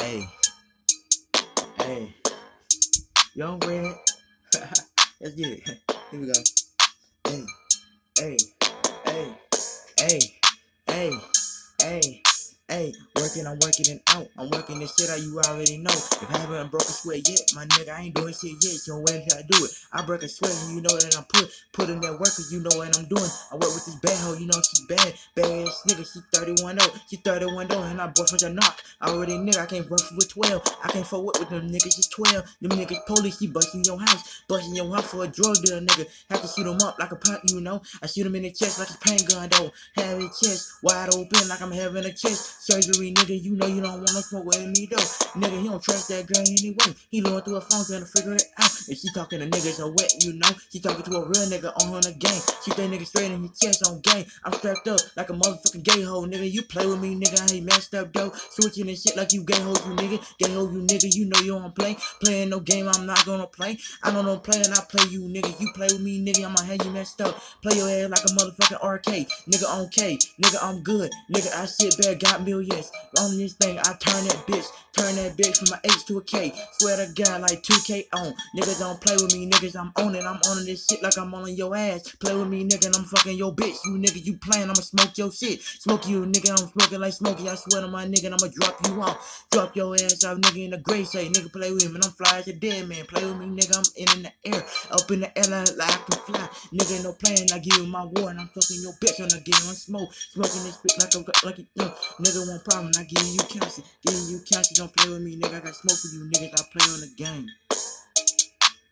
Hey. Hey. Young Red. Let's get it. Here we go. Hey. Hey. Hey. Hey. Hey. Hey. Hey, working, I'm working it out. I'm working this shit out, you already know. If I haven't broke a sweat yet, my nigga, I ain't doing shit yet. So when should I do it? I break a sweat and you know that I'm put put in that work cause you know what I'm doing. I work with this bad hoe, you know she bad. Bad ass nigga, she 31 0. She 31 0 and I boyfriend a knock. I already nigga, I can't run with 12. I can't fuck with, with them niggas, just 12. Them niggas police, she busting your house. Busting your house for a drug dealer, nigga. Have to shoot him up like a punk, you know. I shoot him in the chest like a pain gun, though. Have his chest wide open like I'm having a chest surgery, nigga. You know you don't wanna smoke with me though. Nigga, he don't trust that girl anyway. He going through a phone trying to figure it out. And she talking to niggas so wet, you know. She talking to a real nigga on the game. She that nigga straight in his chest on game. I'm strapped up like a motherfucking gay hoe, nigga. You play with me, nigga. I ain't messed up though. Switching and shit like you gay hoe, you nigga. Gay hoe, you nigga. You know you don't play. Playing no game, I'm not gonna play. I don't know playing, I play you, nigga. You play with me, nigga. I'ma have you messed up. Play your ass like a motherfucking arcade. Nigga on K. Nigga, I'm good. Nigga, I sit back, got millions. On this thing, I turn that bitch. Turn that bitch from a H to a K. Swear to God, like 2K on. Niggas don't play with me, niggas. I'm on it. I'm on this shit like I'm on your ass. Play with me, nigga, and I'm fucking your bitch. You nigga, you playing, I'ma smoke your shit. Smoke you, nigga, I'm smoking like Smokey. I swear to my nigga, and I'ma drop you off. Drop your ass off, nigga, in the gray say, nigga, play with me, and I'm fly as a dead man. Play with me, nigga, I'm in, in the air. Up in the air like, I can fly. Nigga, no playing, I give you my war, and I'm fucking your bitch, on and I give you smoke. Smoking this bitch like a, like a, nigga, one problem, I give you counsel. Giving you counsel, don't play with me, nigga, I got smoke for you, niggas, I play on the game.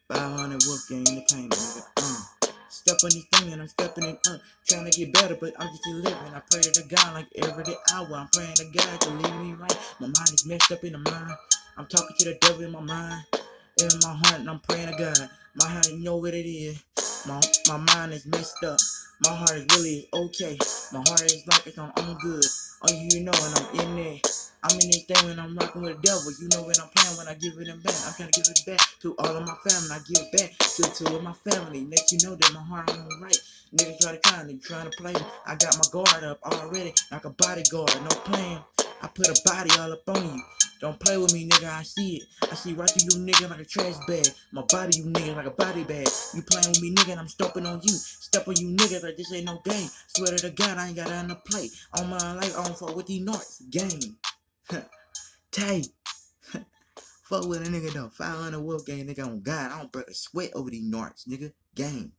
500 wolf game in the paint, nigga, uh. Step on thing and I'm stepping it up, trying to get better, but I'm just living. I pray to God like every day hour. I'm praying to God to lead me right. My mind is messed up in the mind. I'm talking to the devil in my mind, in my heart, and I'm praying to God. My heart, you know what it is. My my mind is messed up. My heart is really okay. My heart is like it's on, I'm good. Oh, you know, and I'm in there. I'm in this thing when I'm rocking with the devil. You know when I'm playing when I give it back. I'm trying to give it back to all of my family. I give it back to to my family. Let you know that my heart on right. Niggas try to try, niggas trying to play. I got my guard up already, like a bodyguard. No playing. I put a body all up on you. Don't play with me, nigga. I see it. I see right through you, nigga, like a trash bag. My body, you nigga, like a body bag. You playing with me, nigga, and I'm stomping on you. Step on you, niggas, like this ain't no game. Swear to God, I ain't got nothing to play. On my life, I don't fuck with these narcs. Game. Tay. fuck with a nigga though. 500 wolf game, nigga, on God. I don't break a sweat over these narcs, nigga. Game.